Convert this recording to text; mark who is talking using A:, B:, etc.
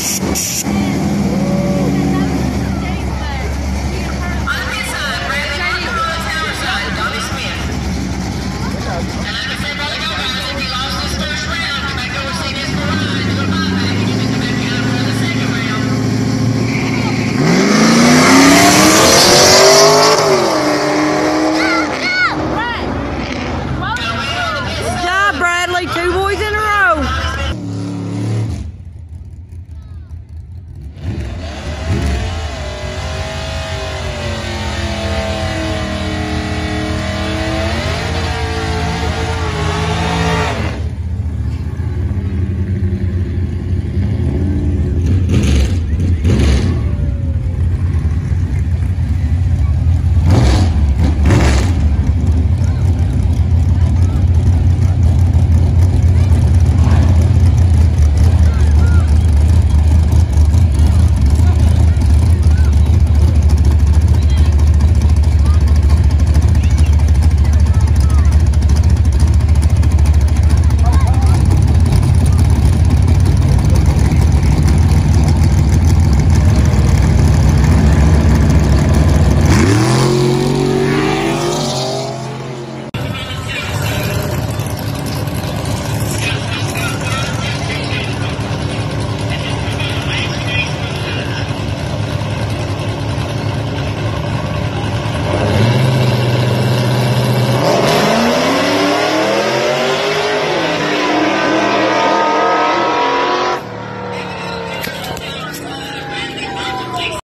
A: you